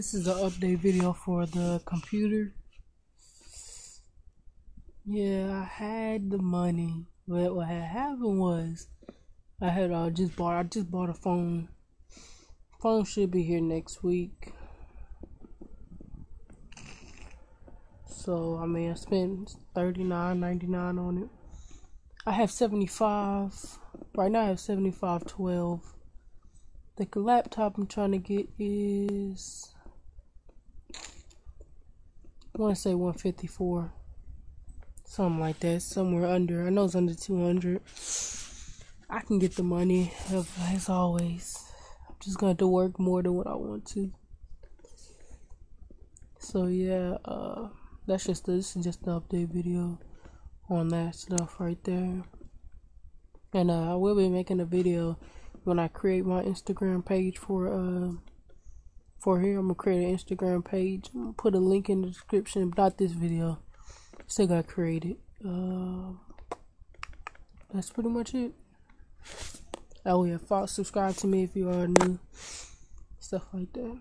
this is the update video for the computer. Yeah, I had the money, but what had happened was I had uh, just bought I just bought a phone. Phone should be here next week. So I mean I spent thirty nine ninety nine on it. I have seventy five right now I have seventy five twelve. The laptop I'm trying to get is Want to say 154 something like that somewhere under. I know it's under 200 I can get the money as always. I'm just going to work more than what I want to. So yeah uh that's just this is just the update video on that stuff right there. And uh, I will be making a video when I create my Instagram page for uh for here. I'm gonna create an Instagram page. I'm gonna put a link in the description. Not this video. Still got created. Uh, that's pretty much it. Oh yeah, follow, subscribe to me if you are new. Stuff like that.